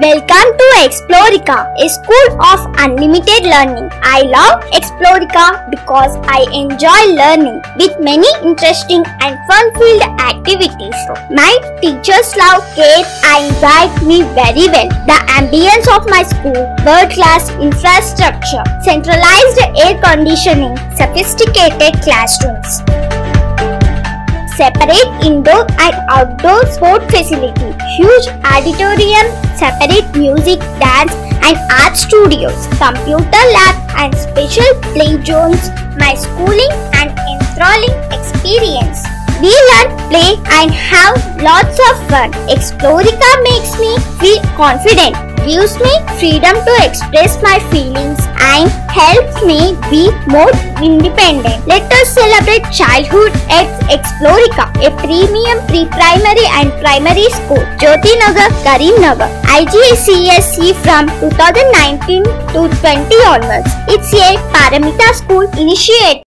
Welcome to Explorica, a school of unlimited learning. I love Explorica because I enjoy learning with many interesting and fun-filled activities. My teachers love, care and guide me very well. The ambience of my school, world-class infrastructure, centralized air conditioning, sophisticated classrooms separate indoor and outdoor sport facility, huge auditorium, separate music, dance and art studios, computer lab and special play zones, my schooling and enthralling experience. We learn, play and have lots of fun. Explorica makes me feel confident, gives me freedom to express my feelings and helps me be more independent. Let us celebrate childhood at Explorica, a premium pre-primary and primary school, Jyoti Nagar, Karimnagar. IGCSE from 2019 to 20 onwards. It's a Paramitha school initiated